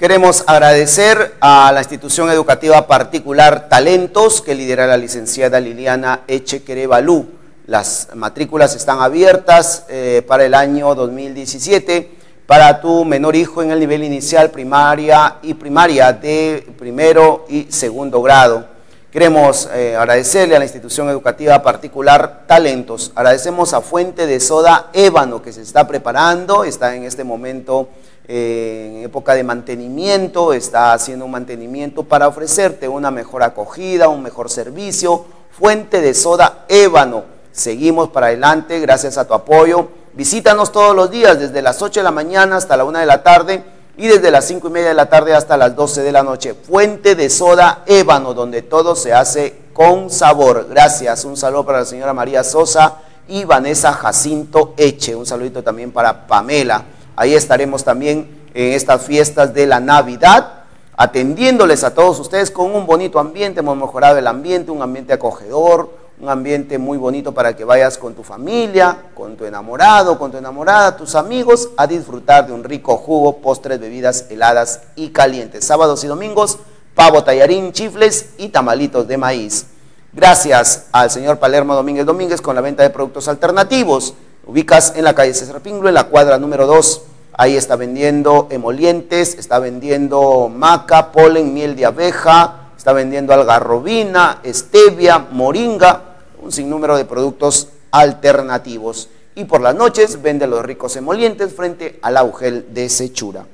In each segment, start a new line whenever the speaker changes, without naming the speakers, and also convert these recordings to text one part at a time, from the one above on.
Queremos agradecer a la institución educativa particular Talentos que lidera la licenciada Liliana Echequerevalú. Las matrículas están abiertas eh, para el año 2017 para tu menor hijo en el nivel inicial, primaria y primaria de primero y segundo grado. Queremos eh, agradecerle a la institución educativa particular Talentos. Agradecemos a Fuente de Soda Ébano que se está preparando, está en este momento en época de mantenimiento, está haciendo un mantenimiento para ofrecerte una mejor acogida, un mejor servicio. Fuente de soda ébano. Seguimos para adelante gracias a tu apoyo. Visítanos todos los días desde las 8 de la mañana hasta la 1 de la tarde y desde las 5 y media de la tarde hasta las 12 de la noche. Fuente de soda ébano, donde todo se hace con sabor. Gracias. Un saludo para la señora María Sosa y Vanessa Jacinto Eche. Un saludito también para Pamela. Ahí estaremos también en estas fiestas de la Navidad, atendiéndoles a todos ustedes con un bonito ambiente. Hemos mejorado el ambiente, un ambiente acogedor, un ambiente muy bonito para que vayas con tu familia, con tu enamorado, con tu enamorada, tus amigos, a disfrutar de un rico jugo, postres, bebidas heladas y calientes. Sábados y domingos, pavo, tallarín, chifles y tamalitos de maíz. Gracias al señor Palermo Domínguez Domínguez con la venta de productos alternativos. Ubicas en la calle César Pinglo, en la cuadra número 2 Ahí está vendiendo emolientes, está vendiendo maca, polen, miel de abeja, está vendiendo algarrobina, stevia, moringa, un sinnúmero de productos alternativos. Y por las noches vende los ricos emolientes frente al augel de Sechura.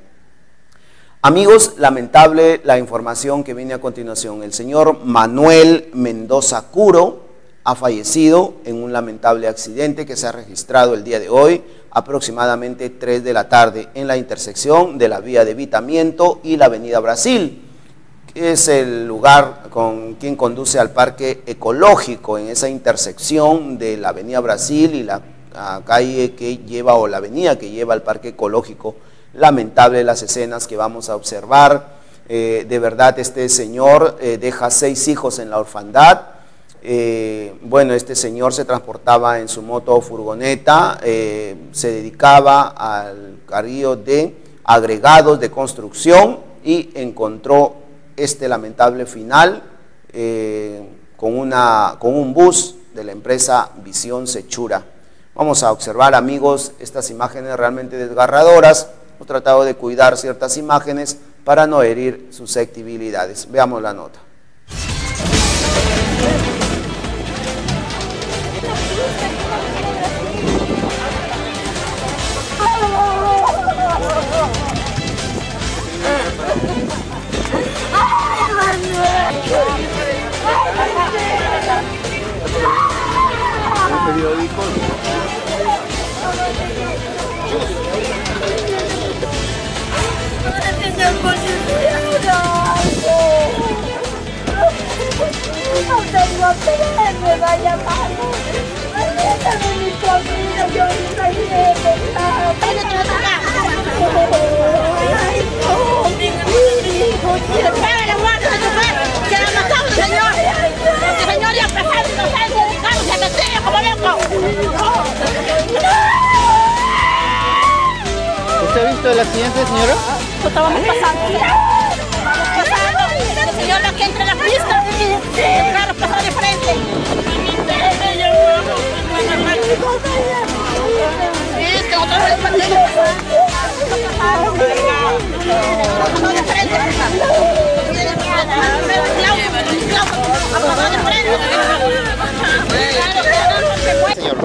Amigos, lamentable la información que viene a continuación. El señor Manuel Mendoza Curo ha fallecido en un lamentable accidente que se ha registrado el día de hoy aproximadamente 3 de la tarde en la intersección de la vía de Vitamiento y la avenida Brasil, que es el lugar con quien conduce al parque ecológico en esa intersección de la avenida Brasil y la, calle que lleva o la avenida que lleva al parque ecológico. Lamentable las escenas que vamos a observar. Eh, de verdad este señor eh, deja seis hijos en la orfandad, eh, bueno, este señor se transportaba en su moto furgoneta, eh, se dedicaba al carrillo de agregados de construcción y encontró este lamentable final eh, con, una, con un bus de la empresa Visión Sechura. Vamos a observar, amigos, estas imágenes realmente desgarradoras. Hemos tratado de cuidar ciertas imágenes para no herir susceptibilidades. Veamos la nota.
No tengo que me vaya mal. Ayúdame mi familia, yo Ay, no, mi hijo,
¡Paga la guardia de tu ¡Que la matamos, señor! ¡Que señor ya pasado y no sabe dedicarse se meter como loco!
¿Usted ha visto el accidente, señora?
Estábamos pasando señor que entra en la pista, el carro pasó de frente. Sí, que otra vez pasó de frente.
Señor.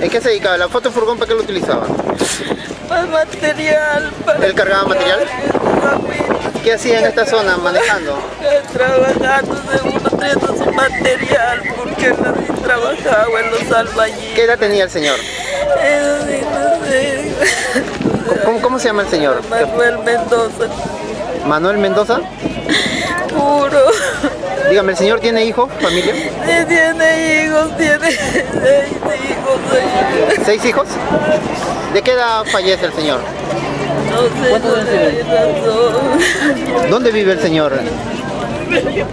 ¿En qué se dedicaba? ¿La foto furgón para qué lo utilizaba?
Para material. Para
¿Él cargaba material? ¿Qué hacía en esta zona manejando?
Trabajando seguro trayendo su material porque nadie trabajaba en los albañiles.
¿Qué edad tenía el señor?
Eh, no sé.
¿Cómo, ¿Cómo, se llama el señor?
Manuel Mendoza.
¿Manuel Mendoza?
Puro.
Dígame, ¿el señor tiene hijos, familia?
Sí, tiene hijos, tiene seis hijos.
¿Seis hijos? ¿De qué edad fallece el señor?
No sé, no sé
¿Dónde vive el señor?
Ay,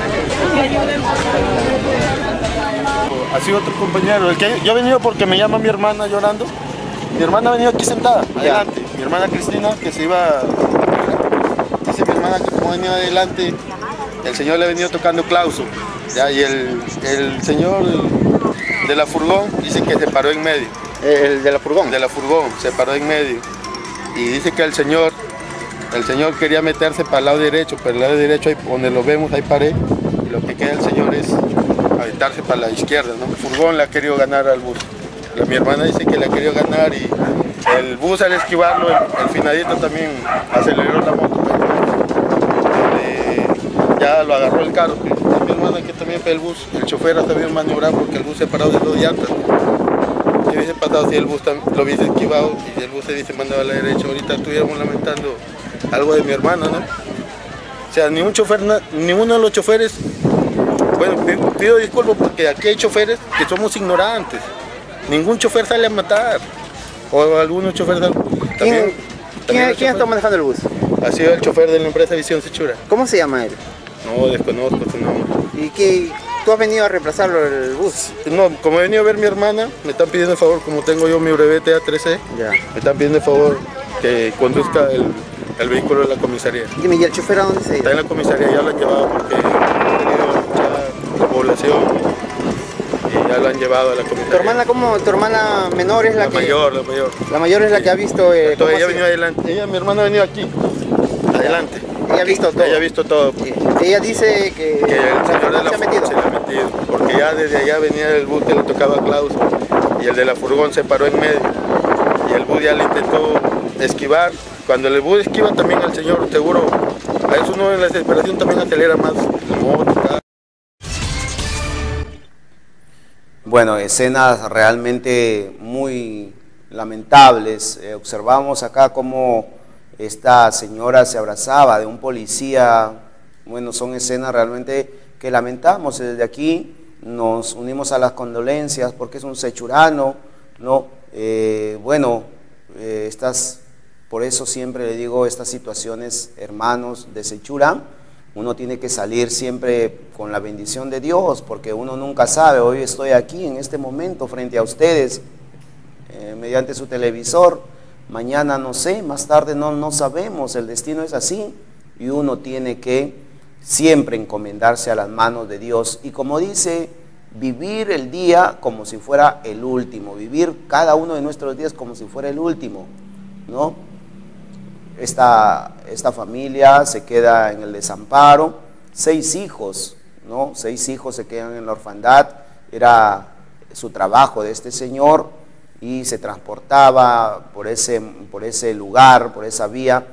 sido otro compañero. El que yo he venido porque me llama mi hermana llorando. Mi hermana ha venido aquí sentada, adelante. Mi hermana Cristina, que se iba. Dice mi hermana que como venía adelante, el señor le ha venido tocando clauso. Ya, y el, el señor de la furgón dice que se paró en medio.
El de la furgón.
De la furgón, se paró en medio. Y dice que el señor, el señor quería meterse para el lado derecho, pero el lado derecho, ahí donde lo vemos, hay pared. Lo que queda el señor es aventarse para la izquierda, ¿no? Furgón le ha querido ganar al bus. La- mi hermana dice que le ha querido ganar y el bus al esquivarlo, el, el finadito también aceleró la moto. eh, ya lo agarró el carro. Mi hermana que también el bus, el chofer ha sabido maniobrar porque el bus se ha parado de dos llantas. ¿Qué hubiese pasado si el bus lo hubiese esquivado y el bus se hubiese mandado a la derecha? Ahorita estuviéramos lamentando algo de mi hermana, ¿no? O sea, ni un chofer, ni uno de los choferes bueno, pi- pido disculpas porque aquí hay choferes que somos ignorantes. Ningún chofer sale a matar. O algunos choferes sal-
¿Quién,
también.
quién,
también
quién está manejando el bus?
Ha sido el chofer de la empresa Visión Sechura.
¿Cómo se llama él?
No, desconozco su nombre.
¿Y qué, tú has venido a reemplazarlo el bus?
No, como he venido a ver a mi hermana, me están pidiendo el favor, como tengo yo mi brevete A3C,
Ya.
me están pidiendo el favor que conduzca el, el vehículo de la comisaría.
Dime, ¿y el chofer a dónde se ha
Está en la comisaría, ya lo han llevado porque y ya lo han llevado a la comisaría.
¿Tu hermana cómo? ¿Tu hermana menor es la,
La
que...?
mayor, la mayor.
La mayor es la que ha visto... Eh,
Entonces, ella ha venido adelante. Ella, mi hermana ha venido aquí. Adelante.
Ella ha visto todo.
Ella ha visto todo.
Ella dice que,
Que el señor de la
se ha metido.
se le ha metido. Porque ya desde allá venía el bus que le tocaba a Klaus. Y el de la furgón se paró en medio. Y el bus ya le intentó esquivar. Cuando el bus esquiva también el señor, seguro, a eso uno en la desesperación también acelera más la moto.
Bueno, escenas realmente muy lamentables. Eh, observamos acá cómo esta señora se abrazaba de un policía. Bueno, son escenas realmente que lamentamos. Desde aquí nos unimos a las condolencias porque es un sechurano, ¿no? Eh, bueno, eh, estas, por eso siempre le digo estas situaciones, hermanos de Sechura, uno tiene que salir siempre con la bendición de Dios, porque uno nunca sabe, hoy estoy aquí en este momento frente a ustedes, eh, mediante su televisor, mañana no sé, más tarde no, no sabemos, el destino es así, y uno tiene que siempre encomendarse a las manos de Dios, y como dice, vivir el día como si fuera el último, vivir cada uno de nuestros días como si fuera el último, ¿no? Esta, esta familia se queda en el desamparo, seis hijos, ¿no? Seis hijos se quedan en la orfandad, era su trabajo de este señor y se transportaba por ese, por ese lugar, por esa vía,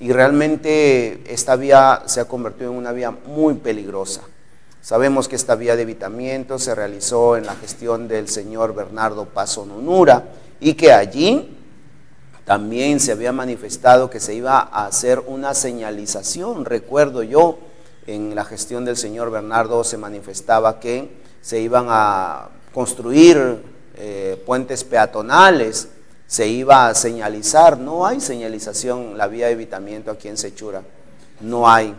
y realmente esta vía se ha convertido en una vía muy peligrosa. Sabemos que esta vía de evitamiento se realizó en la gestión del señor Bernardo Paso Nunura y que allí también se había manifestado que se iba a hacer una señalización. Recuerdo yo, en la gestión del señor Bernardo se manifestaba que se iban a construir eh, puentes peatonales, se iba a señalizar. No hay señalización, la vía de evitamiento aquí en Sechura. No hay.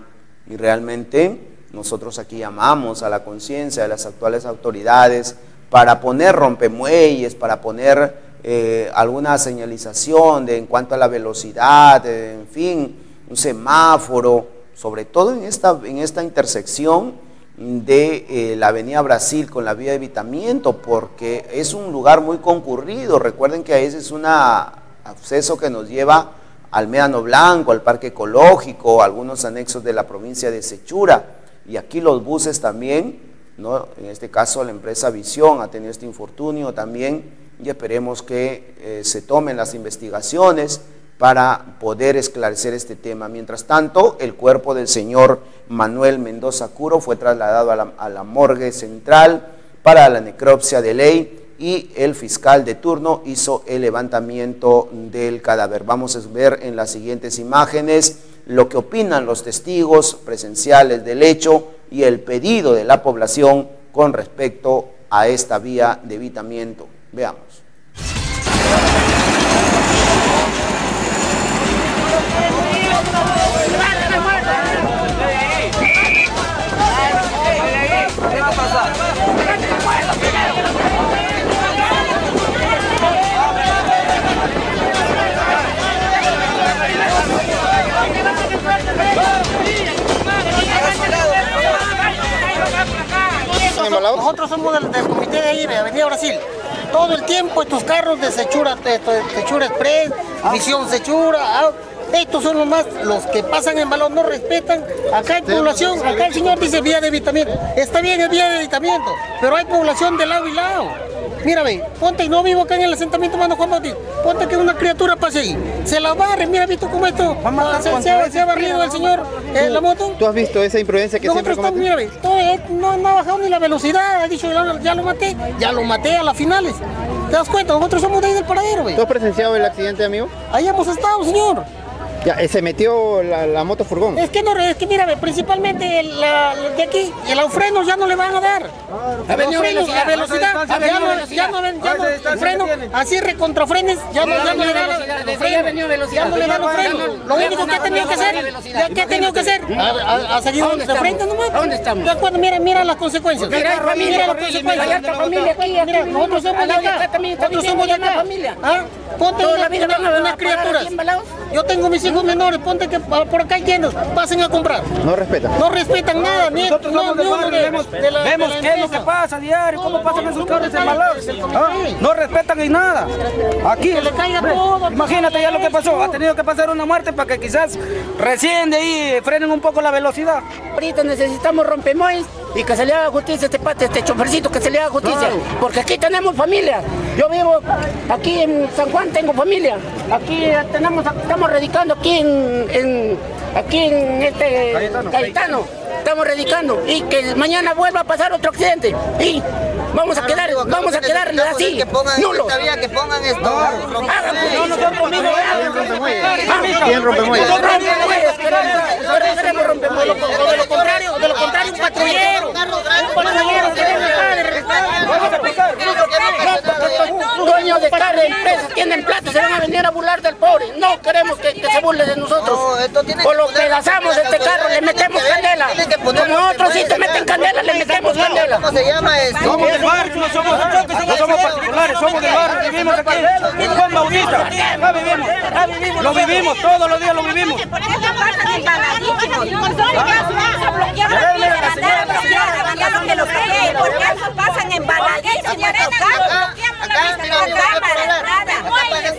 Y realmente nosotros aquí llamamos a la conciencia de las actuales autoridades para poner rompemuelles, para poner eh, alguna señalización de, en cuanto a la velocidad, en fin, un semáforo, sobre todo en esta, en esta intersección de eh, la Avenida Brasil con la vía de evitamiento, porque es un lugar muy concurrido. Recuerden que ese es un acceso que nos lleva al Médano Blanco, al Parque Ecológico, algunos anexos de la provincia de Sechura. Y aquí los buses también, ¿no? en este caso la empresa Visión ha tenido este infortunio también y esperemos que eh, se tomen las investigaciones para poder esclarecer este tema. Mientras tanto, el cuerpo del señor Manuel Mendoza Curo fue trasladado a la, a la morgue central para la necropsia de ley y el fiscal de turno hizo el levantamiento del cadáver. Vamos a ver en las siguientes imágenes lo que opinan los testigos presenciales del hecho y el pedido de la población con respecto a esta vía de evitamiento. Veamos.
Somos del, del comité de ahí, de Avenida Brasil. Todo el tiempo estos carros de Sechura, de, de Sechura Express, Visión Sechura, ah, estos son los más, los que pasan en balón, no respetan. Acá hay población, acá el señor dice vía de evitamiento. Está bien, es vía de evitamiento, pero hay población de lado y lado. Mírame, ponte, no vivo acá en el asentamiento Mano Juan Bautista. Ponte que una criatura pase ahí. Se la barre, mira, visto cómo esto. ah, Se, se ha, se ha barrido el señor eh, la moto.
¿Tú has visto esa imprudencia que
Nosotros
siempre
estamos,
comete?
mira, ve, todo, eh, no, no ha bajado ni la velocidad, ha dicho ya, ya lo maté, ya lo maté a las finales. ¿Te das cuenta? Nosotros somos de ahí del paradero, güey.
¿Tú has presenciado el accidente, amigo?
Ahí hemos estado, señor.
Ya, eh, se metió la, la moto furgón.
Es que no, es que mira, principalmente el, la- de aquí, y los frenos ya no le van a dar. Los frenos, la velocidad, ya no, ya no, ven- ya no, el freno, así recontrafrenes, ya no, ya no le da la- los frenos, ya no le da los frenos. Lo único que ha tenido que hacer, ya, ¿qué ha tenido que hacer? Ha, ha- ha seguido de frente nomás. ¿Dónde estamos? Ya cuando, mira, mira las consecuencias. Mira, mira las consecuencias. Mira, nosotros somos de acá, nosotros somos de acá. ¿Ah? Ponte una. Yo tengo mis hijos menores, ponte que por acá hay tiendas, pasen a comprar.
No respeta.
No respetan nada, ni, no, ni uno de, de la,
Vemos
de la
qué es lo que pasa diario, cómo pasan esos carros embalados. Ah, No respetan ni nada. Aquí,
Que le caiga
ve,
todo,
imagínate ya lo que pasó. Ha tenido que pasar una muerte para que quizás recién de ahí frenen un poco la velocidad.
Ahorita necesitamos rompemois y que se le haga justicia a este pate, este chofercito, que se le haga justicia. Porque aquí tenemos familia. Yo vivo aquí en San Juan, tengo familia. Aquí tenemos, estamos radicando aquí en, en- aquí en este Cayetano. Estamos radicando y que mañana vuelva a pasar otro accidente. Y vamos a quedar, vamos a quedar así, nulos.
que pongan esto.
Justicia.
¿Quién rompe muelles?
Nosotros rompemuelles nosotros queremos rompemuelles.
De lo contrario, de lo contrario, un patrullero. Un patrullero que acá de
Los dueños de cada empresa tienen plata, se van a venir a burlar del pobre. No queremos que, que se burle de nosotros.
No, esto tiene
o
que
lo pedazamos este carro, le metemos
que-
candela.
que
Como otros
rompemuelles.
sitios meten candela, le metemos candela.
¿Cómo se llama esto?
No somos, somos particulares, somos del barrio, vivimos aquí en Juan Bautista. Vivimos, lo vivimos, todos los días lo vivimos.
¿Por no pasan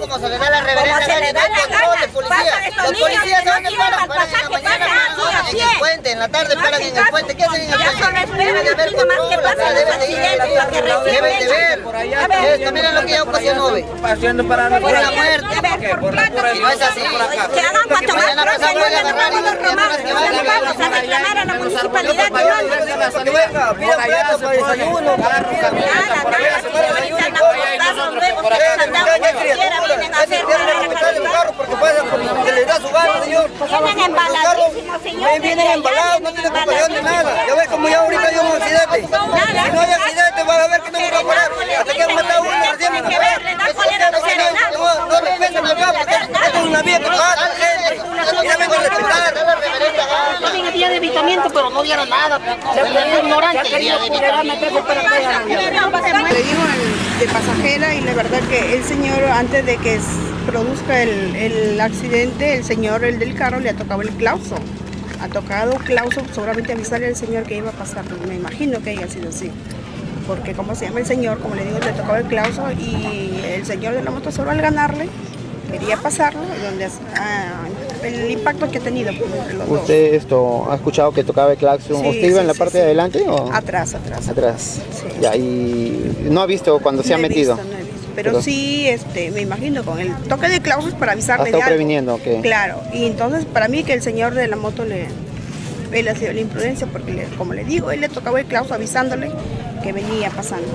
como se
le da la. Pasan estos niños que no
en la
pasar, que
mañana,
pasan
paran
aquí a
en
pie.
el puente, en la tarde paran
hacen
en el puente. ¿Qué hacen en el puente? de acá
los
deben de ir, deben de ver.
ver,
Esto, mira lo que ya ocasionó, ve.
Para
Por la muerte.
Ver,
no es así.
que hagan cuanto más
Mañana
pronto
pasamos
no
a
le
agarrar y
vamos a
nos
robar.
que
No
vayan
le vamos a reclamar a la municipalidad que
venga, pida plato para desayuno, para
a
porque porque.
Vienen embaladísimos, señor.
Vienen embalados, no tienen compasión de nada. Ya ves como ya ahorita hay un accidente. Si no hay accidente, van a ver que no nos va a parar. Hasta que han matado uno recién
Tienen
nos
que ver, le da cólera a los serenados.
No, respetan la capa. Esto es una vía que pasa gente. Y respetar.
También había pero no diera nada. Se ignorante.
Le dijo al- pasajera y la verdad que el señor antes de que produzca el, accidente, el señor, el del carro, le ha tocado el clauso. Ha tocado clauso, seguramente avisarle al señor que iba a pasar. Me imagino que haya sido así. Porque como se llama el señor, como le digo, le tocaba el clauso y el señor de la moto solo al ganarle quería pasarlo, donde ah, el impacto que ha tenido pues, dos.
¿Usted esto ha escuchado que tocaba el claxon?
Sí,
¿Usted iba
sí,
en la
sí,
parte de adelante o
Atrás, atrás.
atrás? Ya, y no ha visto cuando se
No
ha metido.
visto, no he visto. Pero,
Pero-
sí, este, me imagino con el toque de clausos para avisarle
estado
de algo.
previniendo, ok.
Claro, y entonces para mí que el señor de la moto le él ha sido la imprudencia porque le- como le digo, él le tocaba el clauso avisándole que venía pasando.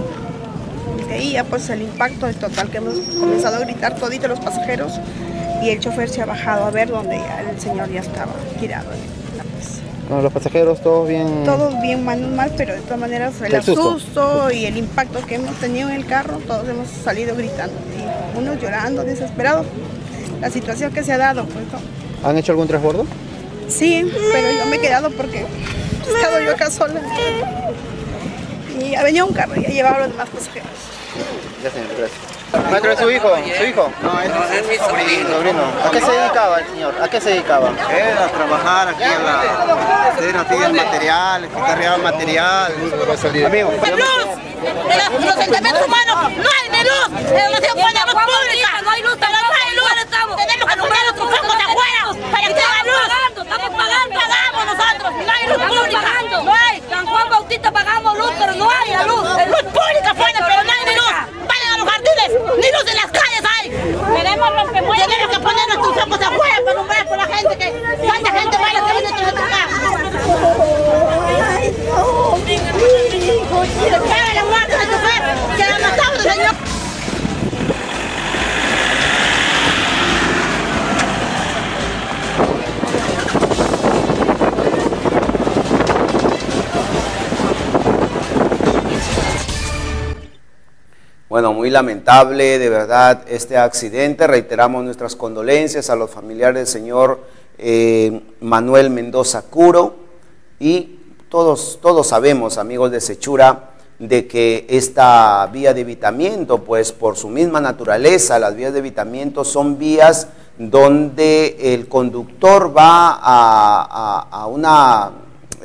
De ahí ya pues el impacto es total que hemos comenzado a gritar toditos los pasajeros y el chofer se ha bajado a ver donde ya el señor ya estaba tirado en la mesa.
Bueno, los pasajeros todos bien.
Todos bien mal, mal, pero de todas maneras el
El susto.
asusto y el impacto que hemos tenido en el carro, todos hemos salido gritando. Y unos llorando, desesperados. La situación que se ha dado, pues no.
¿Han hecho algún transbordo?
Sí, pero yo me he quedado porque he estado yo acá sola. Y ha venido un carro y ha llevado a los demás pasajeros.
Ya señor, gracias. Maestro, ¿es su hijo? ¿Su hijo? No, es, mi sobrino. sobrino. ¿A qué se dedicaba el señor? ¿A qué se dedicaba?
Era a trabajar aquí en la... Sí, nos piden material, aquí cargaba material. Amigo.
¡De luz! De los, los sentimientos humanos no hay de luz. No se pone luz pública. No hay luz, no hay luz. Tenemos que poner nuestros focos afuera para que haya luz. Estamos pagando, pagamos nosotros. No hay luz pública. No hay. San Juan Bautista pagamos
muy lamentable, de verdad, este accidente. Reiteramos nuestras condolencias a los familiares del señor eh, Manuel Mendoza Curo y todos, todos sabemos, amigos de Sechura, de que esta vía de evitamiento, pues por su misma naturaleza, las vías de evitamiento son vías donde el conductor va a, a- una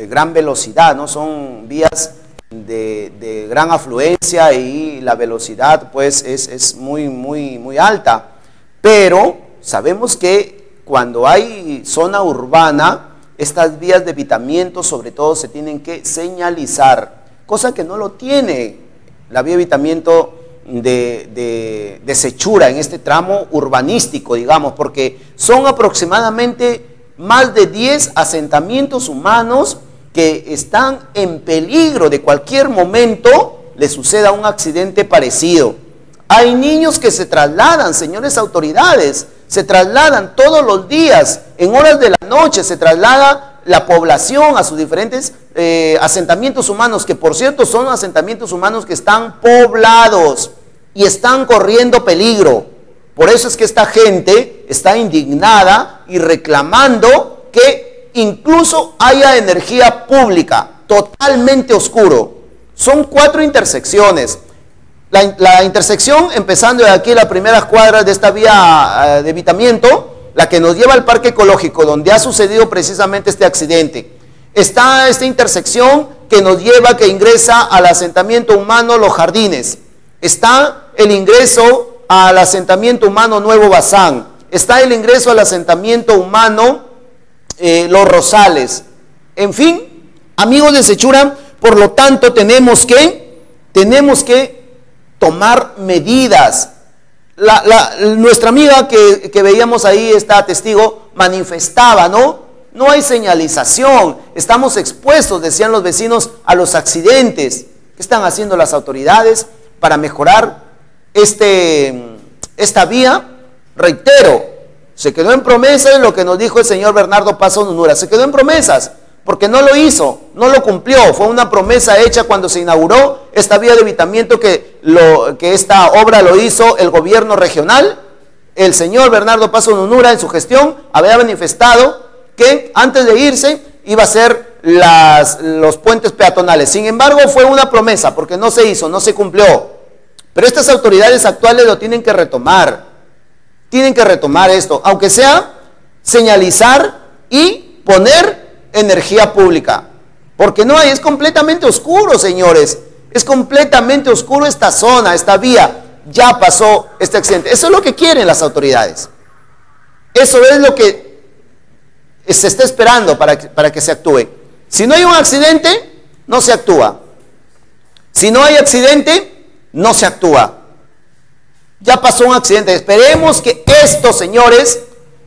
gran velocidad, ¿no? Son vías de, gran afluencia y la velocidad pues es, es muy, muy, muy alta. Pero sabemos que cuando hay zona urbana, estas vías de evitamiento sobre todo se tienen que señalizar, cosa que no lo tiene la vía de evitamiento de, de, de Sechura en este tramo urbanístico, digamos, porque son aproximadamente más de 10 asentamientos humanos que están en peligro de cualquier momento le suceda un accidente parecido. Hay niños que se trasladan, señores autoridades, se trasladan todos los días, en horas de la noche, se traslada la población a sus diferentes eh, asentamientos humanos, que por cierto son asentamientos humanos que están poblados y están corriendo peligro. Por eso es que esta gente está indignada y reclamando que incluso haya energía pública, totalmente oscuro. Son cuatro intersecciones. La, intersección, empezando de aquí, las primeras cuadras de esta vía eh, de evitamiento, la que nos lleva al parque ecológico, donde ha sucedido precisamente este accidente. Está esta intersección que nos lleva, que ingresa al asentamiento humano Los Jardines. Está el ingreso al asentamiento humano Nuevo Bazán. Está el ingreso al asentamiento humano eh, Los Rosales. En fin, amigos de Sechura, por lo tanto tenemos que, tenemos que tomar medidas. La- nuestra amiga que, que veíamos ahí, está testigo, manifestaba, ¿no? No hay señalización, estamos expuestos, decían los vecinos, a los accidentes. ¿Qué están haciendo las autoridades para mejorar este, esta vía? Reitero, se quedó en promesas lo que nos dijo el señor Bernardo Paso Nunura, se quedó en promesas, porque no lo hizo, no lo cumplió, fue una promesa hecha cuando se inauguró esta vía de evitamiento que, esta obra lo hizo el gobierno regional. El señor Bernardo Paso Nunura en su gestión había manifestado que antes de irse iba a hacer las, los puentes peatonales. Sin embargo, fue una promesa porque no se hizo, no se cumplió. Pero estas autoridades actuales lo tienen que retomar. Tienen que retomar esto, aunque sea señalizar y poner energía pública. Porque no hay, es completamente oscuro, señores. Es completamente oscuro esta zona, esta vía. Ya pasó este accidente. Eso es lo que quieren las autoridades. Eso es lo que se está esperando para que, para que se actúe. Si no hay un accidente, no se actúa. Si no hay accidente, no se actúa. Ya pasó un accidente. Esperemos que esto, señores,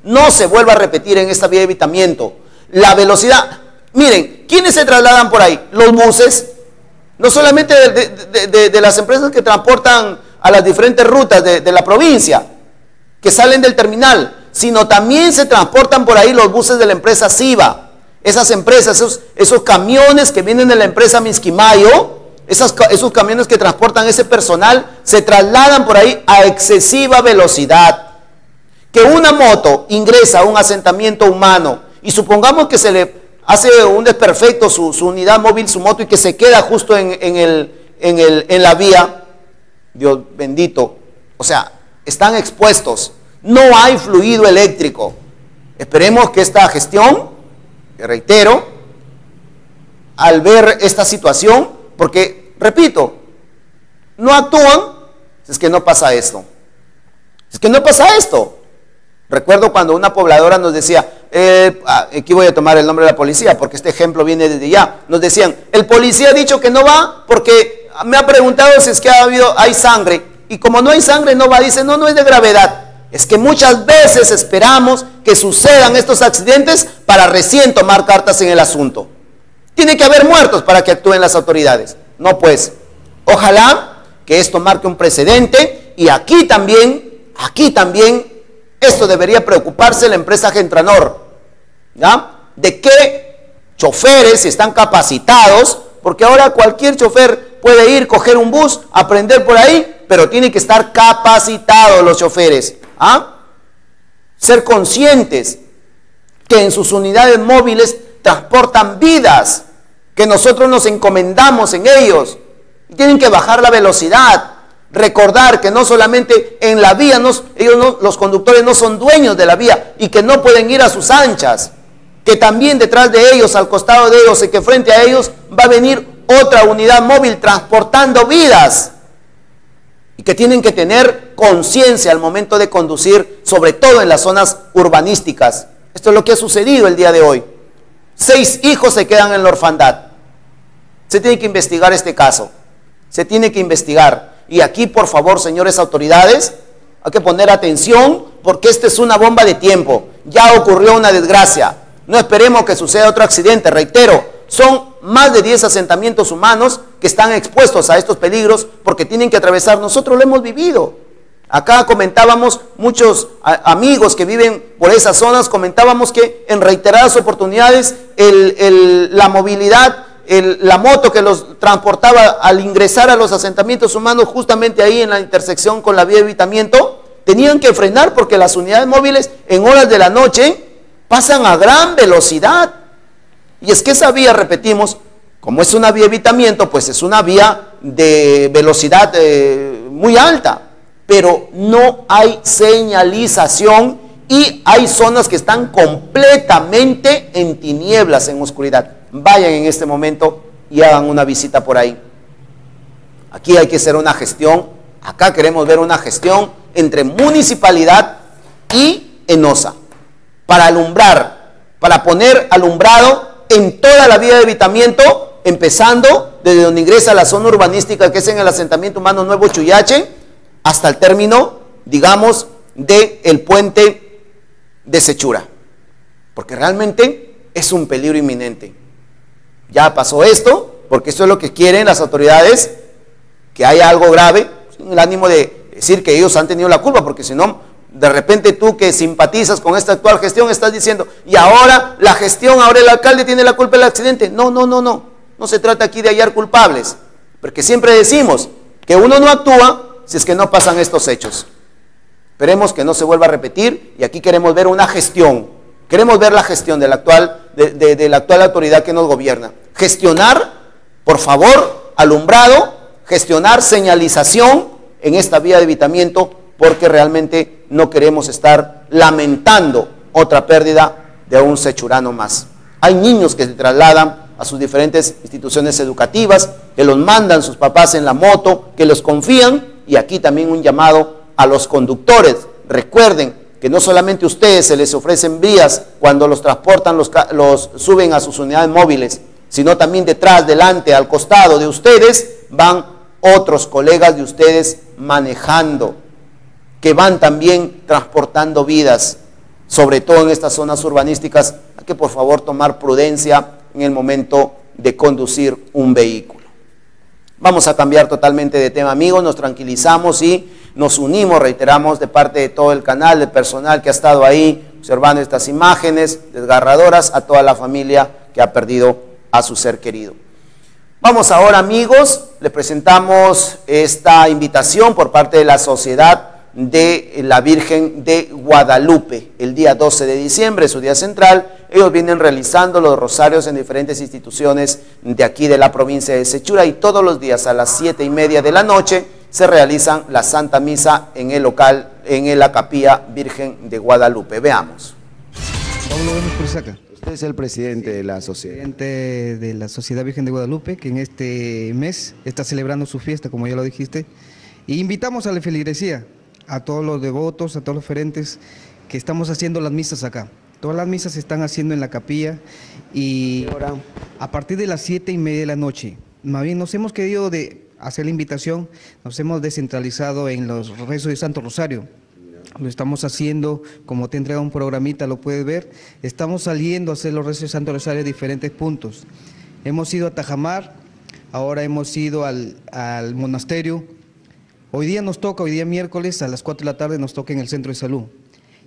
no se vuelva a repetir en esta vía de evitamiento. La velocidad. Miren, ¿quiénes se trasladan por ahí? Los buses. No solamente de, las empresas que transportan a las diferentes rutas de, de la provincia, que salen del terminal, sino también se transportan por ahí los buses de la empresa SIVA. Esas empresas, esos, esos camiones que vienen de la empresa Misquimayo, esos camiones que transportan ese personal, se trasladan por ahí a excesiva velocidad. Que una moto ingresa a un asentamiento humano y supongamos que se le hace un desperfecto su, unidad móvil, su moto, y que se queda justo en, en la vía, Dios bendito, o sea, están expuestos, no hay fluido eléctrico. Esperemos que esta gestión, que reitero, al ver esta situación, porque, repito, no actúan, es que no pasa esto. Es que no pasa esto. Recuerdo cuando una pobladora nos decía, eh, ah, aquí voy a tomar el nombre de la policía, porque este ejemplo viene desde ya. Nos decían, el policía ha dicho que no va porque me ha preguntado si es que ha habido, hay sangre. Y como no hay sangre, no va. Dice, no, no es de gravedad. Es que muchas veces esperamos que sucedan estos accidentes para recién tomar cartas en el asunto. Tiene que haber muertos para que actúen las autoridades. No pues, ojalá que esto marque un precedente y aquí también, aquí también, esto debería preocuparse la empresa Gentranor, ¿ya? De qué choferes están capacitados, porque ahora cualquier chofer puede ir, coger un bus, aprender por ahí, pero tiene que estar capacitados los choferes, ¿ah? Ser conscientes que en sus unidades móviles transportan vidas, que nosotros nos encomendamos en ellos. Y tienen que bajar la velocidad. Recordar que no solamente en la vía, ellos los conductores no son dueños de la vía y que no pueden ir a sus anchas. Que también detrás de ellos, al costado de ellos y que frente a ellos va a venir otra unidad móvil transportando vidas y que tienen que tener conciencia al momento de conducir, sobre todo en las zonas urbanísticas. Esto es lo que ha sucedido el día de hoy. Seis hijos se quedan en la orfandad. Se tiene que investigar este caso. Se tiene que investigar. Y aquí, por favor, señores autoridades, hay que poner atención porque esta es una bomba de tiempo. Ya ocurrió una desgracia. No esperemos que suceda otro accidente. Reitero, son más de 10 asentamientos humanos que están expuestos a estos peligros porque tienen que atravesar. Nosotros lo hemos vivido. Acá comentábamos, muchos amigos que viven por esas zonas, comentábamos que en reiteradas oportunidades el- la movilidad, la moto que los transportaba al ingresar a los asentamientos humanos, justamente ahí en la intersección con la vía de evitamiento, tenían que frenar porque las unidades móviles en horas de la noche pasan a gran velocidad. Y es que esa vía, repetimos, como es una vía de evitamiento, pues es una vía de velocidad eh, muy alta, pero no hay señalización y hay zonas que están completamente en tinieblas, en oscuridad. Vayan en este momento y hagan una visita por ahí. Aquí hay que hacer una gestión, acá queremos ver una gestión entre municipalidad y ENOSA para alumbrar, para poner alumbrado en toda la vía de evitamiento, empezando desde donde ingresa la zona urbanística que es en el asentamiento humano Nuevo Chuyache, hasta el término, digamos, del el puente de Sechura. Porque realmente es un peligro inminente. Ya pasó esto, porque esto es lo que quieren las autoridades, que haya algo grave, sin el ánimo de decir que ellos han tenido la culpa, porque si no, de repente tú que simpatizas con esta actual gestión estás diciendo, y ahora la gestión, ahora el alcalde tiene la culpa del accidente. No, no, no, no. No se trata aquí de hallar culpables, porque siempre decimos que uno no actúa si es que no pasan estos hechos. Esperemos que no se vuelva a repetir y aquí queremos ver una gestión. Queremos ver la gestión de la actual, de, la actual autoridad que nos gobierna. Gestionar, por favor, alumbrado, gestionar señalización en esta vía de evitamiento porque realmente no queremos estar lamentando otra pérdida de un sechurano más. Hay niños que se trasladan a sus diferentes instituciones educativas, que los mandan sus papás en la moto, que los confían y aquí también un llamado a los conductores. Recuerden que no solamente a ustedes se les ofrecen vías cuando los transportan, los, los suben a sus unidades móviles, sino también detrás, delante, al costado de ustedes van otros colegas de ustedes manejando, que van también transportando vidas, sobre todo en estas zonas urbanísticas. Hay que por favor tomar prudencia en el momento de conducir un vehículo. Vamos a cambiar totalmente de tema, amigos, nos tranquilizamos y nos unimos, reiteramos, de parte de todo el canal, del personal que ha estado ahí observando estas imágenes desgarradoras, a toda la familia que ha perdido a su ser querido. Vamos ahora, amigos, le presentamos esta invitación por parte de la Sociedad de la Virgen de Guadalupe. El día 12 de diciembre, su día central, ellos vienen realizando los rosarios en diferentes instituciones de aquí de la provincia de Sechura y todos los días a las siete y media de la noche se realizan la Santa Misa en el local, en la capilla Virgen de Guadalupe. Veamos.
Usted es el presidente de la sociedad.
Presidente de la Sociedad Virgen de Guadalupe, que en este mes está celebrando su fiesta, como ya lo dijiste. Y invitamos a la feligresía, a todos los devotos, a todos los oferentes que estamos haciendo las misas acá. Todas las misas se están haciendo en la capilla y a partir de las siete y media de la noche. Más bien nos hemos querido de hacer la invitación, nos hemos descentralizado en los rezos de Santo Rosario. Lo estamos haciendo, como te entrega un programita, lo puedes ver. Estamos saliendo a hacer los rezos de Santo Rosario en diferentes puntos. Hemos ido a Tajamar, ahora hemos ido al, al monasterio, Hoy día nos toca, hoy día miércoles a las 4 de la tarde nos toca en el centro de salud.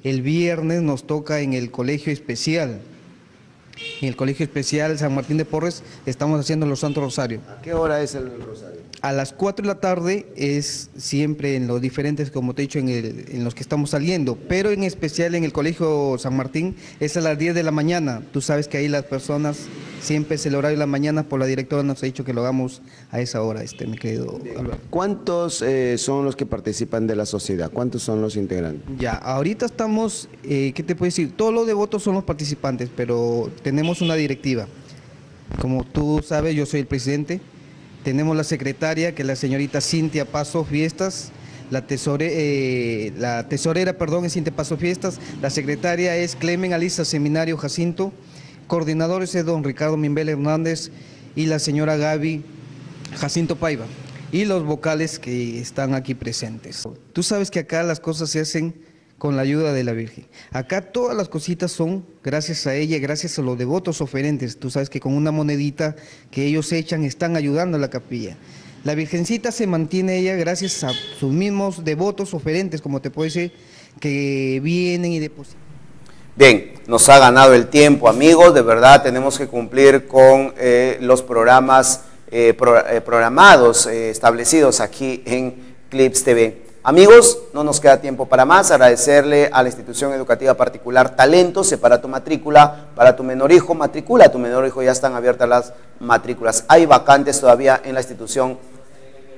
El viernes nos toca en el colegio especial. En el colegio especial San Martín de Porres estamos haciendo los Santos Rosario.
¿A qué hora es el rosario?
A las 4 de la tarde es siempre en los diferentes, como te he dicho, en, en, los que estamos saliendo, pero en especial en el Colegio San Martín es a las 10 de la mañana. Tú sabes que ahí las personas, siempre es el horario de la mañana, por la directora nos ha dicho que lo hagamos a esa hora, este, mi querido.
¿Cuántos eh, son los que participan de la sociedad? ¿Cuántos son los integrantes?
Ya, ahorita estamos, eh, ¿qué te puedo decir? Todos los devotos son los participantes, pero tenemos una directiva. Como tú sabes, yo soy el presidente tenemos la secretaria, que es la señorita Cintia Paso Fiestas. La, tesore, eh, la tesorera, perdón, es Cintia Paso Fiestas. La secretaria es Clemen Alisa Seminario Jacinto. Coordinadores es don Ricardo Mimbel Hernández y la señora Gaby Jacinto Paiva. Y los vocales que están aquí presentes. Tú sabes que acá las cosas se hacen con la ayuda de la Virgen. Acá todas las cositas son gracias a ella, gracias a los devotos oferentes. Tú sabes que con una monedita que ellos echan están ayudando a la capilla. La Virgencita se mantiene ella gracias a sus mismos devotos oferentes, como te puedo decir, que vienen y depositan.
Bien, nos ha ganado el tiempo, amigos. De verdad tenemos que cumplir con eh, los programas eh, eh, programados, establecidos aquí en Clips TV. Amigos, no nos queda tiempo para más. Agradecerle a la institución educativa particular Talentos, separa tu matrícula para tu menor hijo, matricula a tu menor hijo, ya están abiertas las matrículas. Hay vacantes todavía en la institución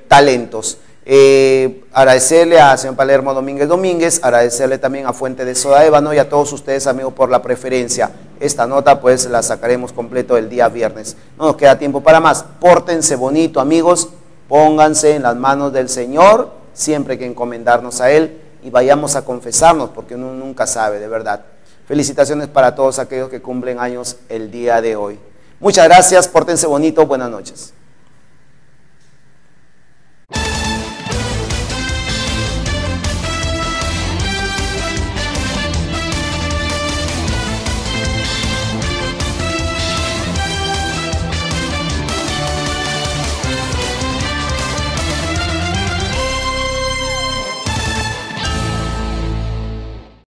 Talentos. Eh, agradecerle a señor Palermo Domínguez Domínguez, agradecerle también a Fuente de Soda Ébano y a todos ustedes, amigos, por la preferencia. Esta nota, pues, la sacaremos completo el día viernes. No nos queda tiempo para más. Pórtense bonito, amigos. Pónganse en las manos del Señor siempre que encomendarnos a Él y vayamos a confesarnos, porque uno nunca sabe, de verdad. Felicitaciones para todos aquellos que cumplen años el día de hoy. Muchas gracias, pórtense bonito, buenas noches.